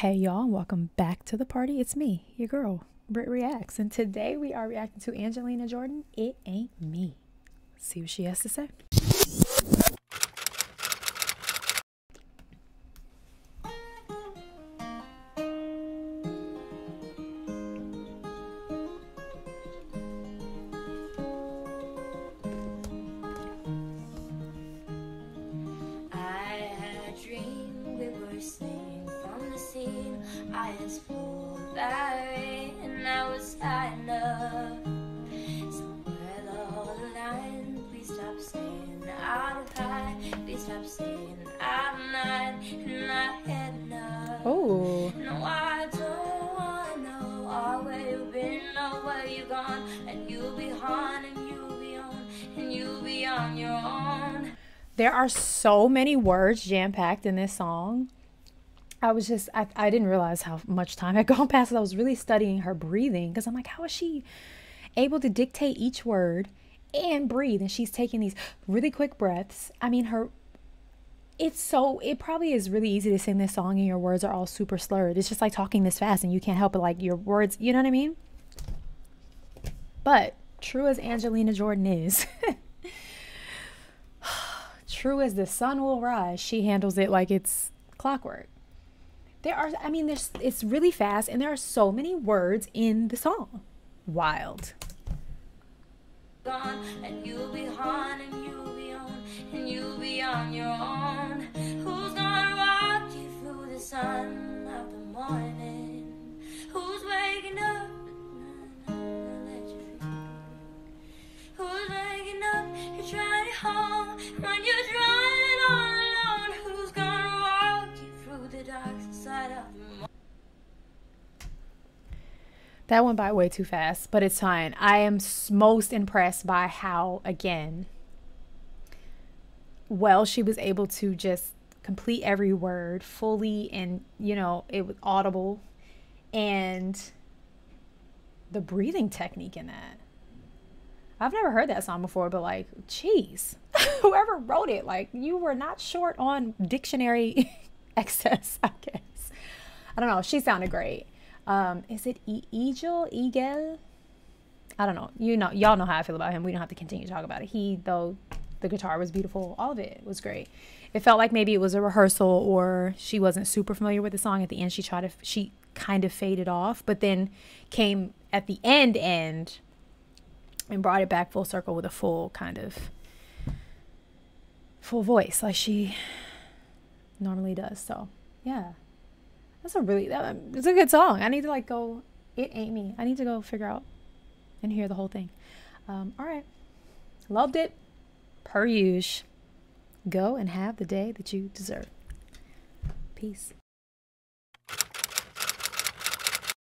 Hey y'all, welcome back to the party. It's me, your girl, Britt Reacts, and today we are reacting to Angelina Jordan. It ain't me. See what she has to say. I that and I was high enough. Somewhere along the line, please stop saying out of high, please stop saying out of nine, and I had enough. Oh. No, I don't wanna know all where you've been or where you gone, and you'll be on and you'll be on and you'll be on your own. There are so many words jam packed in this song. I was just, I, I didn't realize how much time had gone past. I was really studying her breathing because I'm like, how is she able to dictate each word and breathe? And she's taking these really quick breaths. I mean, her, it's so, it probably is really easy to sing this song and your words are all super slurred. It's just like talking this fast and you can't help it. Like your words, you know what I mean? But true as Angelina Jordan is, true as the sun will rise, she handles it like it's clockwork there are i mean there's it's really fast and there are so many words in the song. Wild. Gone, and you'll be on and you'll be on and you'll be on your own. Who's gonna you through the sun of the morning that went by way too fast, but it's fine. I am most impressed by how, again, well, she was able to just complete every word fully and, you know, it was audible and the breathing technique in that. I've never heard that song before, but like, geez, whoever wrote it, like, you were not short on dictionary excess, I guess. I don't know. She sounded great. Um, is it e- Egil? Egel? I don't know. You know, y'all know how I feel about him. We don't have to continue to talk about it. He, though, the guitar was beautiful. All of it was great. It felt like maybe it was a rehearsal or she wasn't super familiar with the song. At the end, she tried to, she kind of faded off, but then came at the end end and brought it back full circle with a full kind of full voice like she normally does. So, yeah. That's a really that, it's a good song. I need to like go. It ain't me. I need to go figure out and hear the whole thing. Um, all right, loved it. Per usual. Go and have the day that you deserve. Peace.